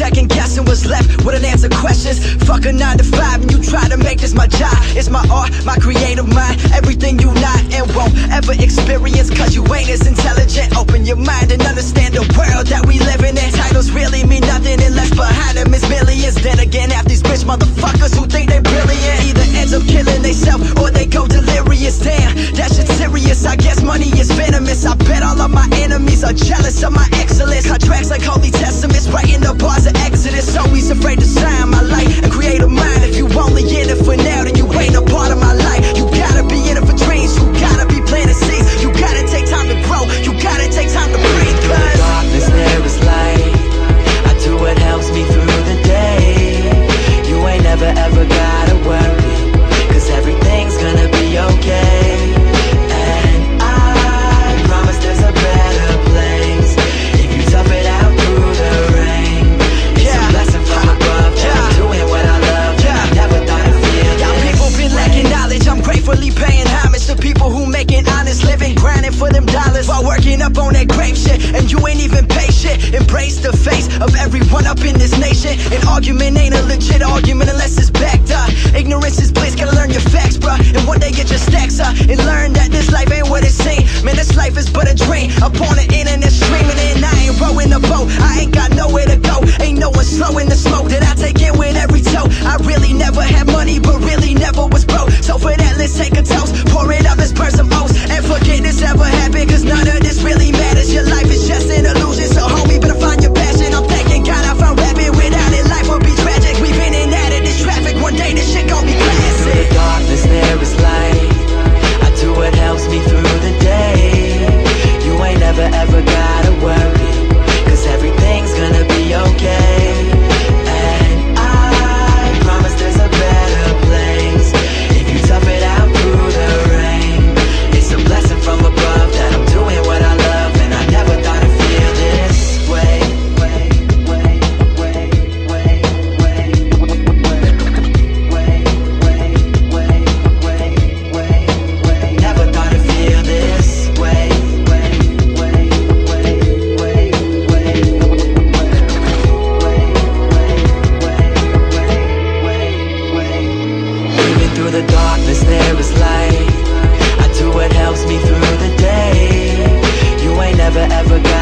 second guessing what's left with an answer questions. Fuck a nine to five, and you try to make this my job. It's my art, my creative mind, everything you not and won't ever experience. Cause you ain't as intelligent. Open your mind and understand the world that we living in. up on that grave shit And you ain't even patient. Embrace the face of everyone up in this nation. An argument ain't a legit argument unless it's backed up. Ignorance is bliss, gotta learn your facts, bruh. And one day get your stacks up And learn that this life ain't what it seems. through the darkness there is light. I do what helps me through the day. You ain't never ever got